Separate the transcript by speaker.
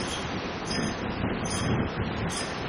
Speaker 1: Thank you.